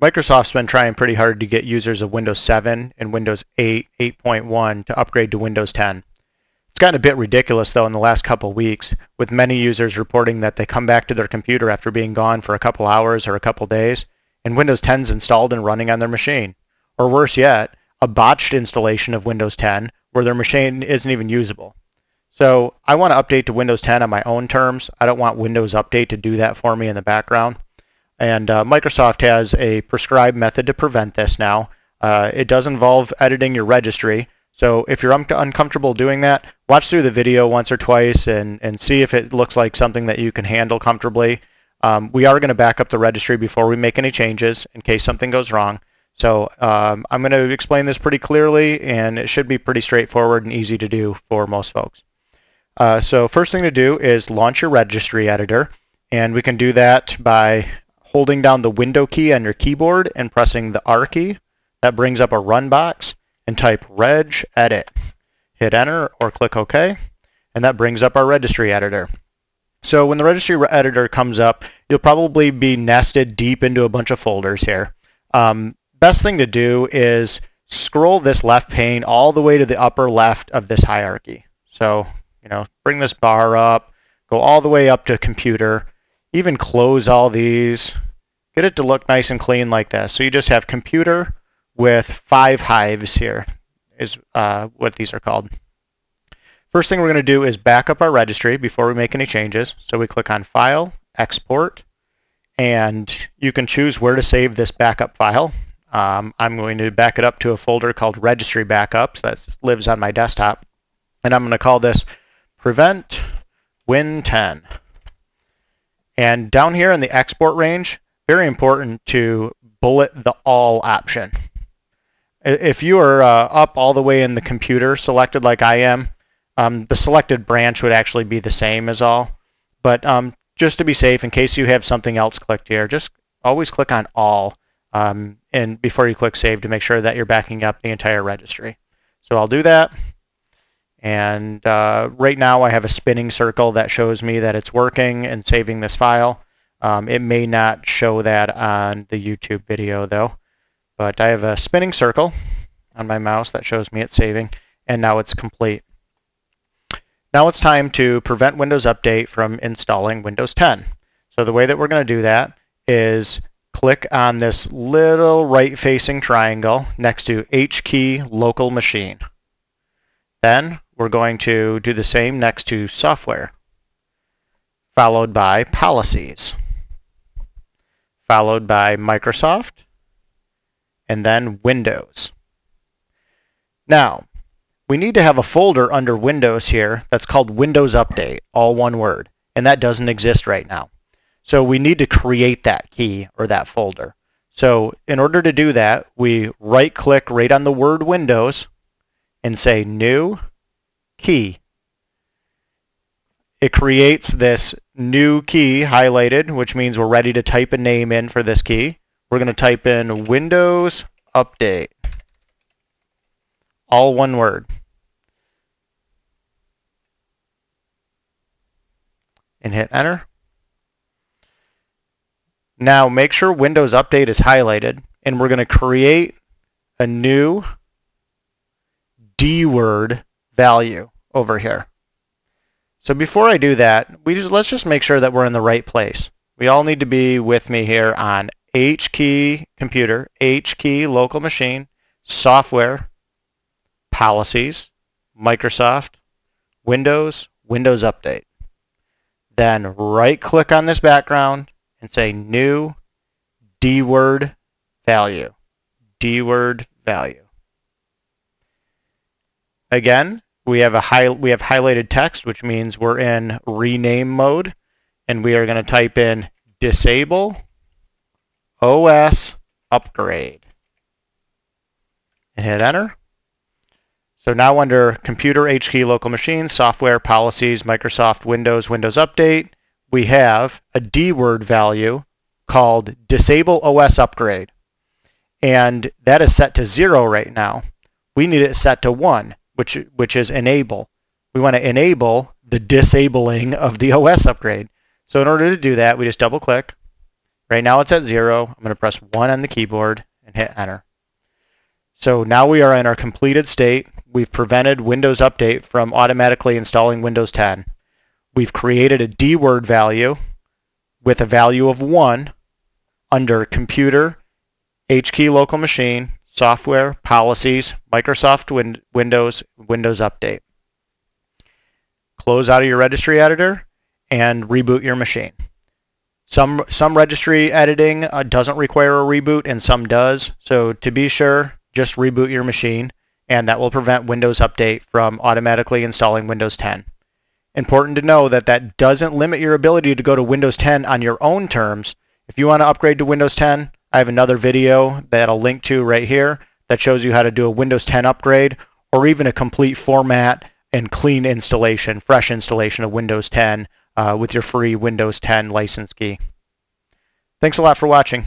Microsoft's been trying pretty hard to get users of Windows 7 and Windows 8, 8.1 to upgrade to Windows 10. It's gotten a bit ridiculous though in the last couple weeks, with many users reporting that they come back to their computer after being gone for a couple hours or a couple days, and Windows 10's installed and running on their machine. Or worse yet, a botched installation of Windows 10 where their machine isn't even usable. So I want to update to Windows 10 on my own terms. I don't want Windows Update to do that for me in the background. And uh, Microsoft has a prescribed method to prevent this now. Uh, it does involve editing your registry. So if you're un uncomfortable doing that, watch through the video once or twice and, and see if it looks like something that you can handle comfortably. Um, we are going to back up the registry before we make any changes in case something goes wrong. So um, I'm going to explain this pretty clearly and it should be pretty straightforward and easy to do for most folks. Uh, so first thing to do is launch your registry editor and we can do that by holding down the window key on your keyboard and pressing the R key. That brings up a run box and type reg edit. Hit enter or click OK and that brings up our registry editor. So when the registry editor comes up, you'll probably be nested deep into a bunch of folders here. Um, best thing to do is scroll this left pane all the way to the upper left of this hierarchy. So, you know, bring this bar up, go all the way up to computer, even close all these, get it to look nice and clean like this. So you just have computer with five hives here is uh, what these are called. First thing we're going to do is back up our registry before we make any changes. So we click on File, Export, and you can choose where to save this backup file. Um, I'm going to back it up to a folder called Registry Backups that lives on my desktop. And I'm going to call this Prevent Win 10. And down here in the export range, very important to bullet the all option. If you are uh, up all the way in the computer selected like I am, um, the selected branch would actually be the same as all. But um, just to be safe, in case you have something else clicked here, just always click on all um, and before you click save to make sure that you're backing up the entire registry. So I'll do that. And uh, right now I have a spinning circle that shows me that it's working and saving this file. Um, it may not show that on the YouTube video though. But I have a spinning circle on my mouse that shows me it's saving. And now it's complete. Now it's time to prevent Windows Update from installing Windows 10. So the way that we're going to do that is click on this little right-facing triangle next to H key local machine. Then we're going to do the same next to software, followed by policies, followed by Microsoft, and then Windows. Now, we need to have a folder under Windows here that's called Windows Update, all one word, and that doesn't exist right now. So we need to create that key or that folder. So in order to do that, we right-click right on the word Windows and say New Key. It creates this new key highlighted, which means we're ready to type a name in for this key. We're going to type in Windows Update. All one word. and hit enter. Now make sure Windows Update is highlighted and we're going to create a new D word value over here. So before I do that, we just, let's just make sure that we're in the right place. We all need to be with me here on H key computer, H key local machine, software, policies, Microsoft, Windows, Windows Update. Then right click on this background and say new dword value. dword value. Again, we have a high, we have highlighted text, which means we're in rename mode, and we are going to type in disable OS upgrade. And hit enter. So now under Computer HKey Local Machines, Software, Policies, Microsoft Windows, Windows Update, we have a D word value called Disable OS Upgrade. And that is set to 0 right now. We need it set to 1, which, which is Enable. We want to enable the disabling of the OS upgrade. So in order to do that, we just double click Right now it's at 0. I'm going to press 1 on the keyboard and hit enter. So now we are in our completed state. We've prevented Windows Update from automatically installing Windows 10. We've created a DWORD value with a value of 1 under Computer, HKey Local Machine, Software, Policies, Microsoft Win Windows, Windows Update. Close out of your registry editor and reboot your machine. Some, some registry editing uh, doesn't require a reboot and some does. So to be sure, just reboot your machine and that will prevent Windows Update from automatically installing Windows 10. Important to know that that doesn't limit your ability to go to Windows 10 on your own terms. If you want to upgrade to Windows 10, I have another video that I'll link to right here that shows you how to do a Windows 10 upgrade or even a complete format and clean installation, fresh installation of Windows 10 uh, with your free Windows 10 license key. Thanks a lot for watching.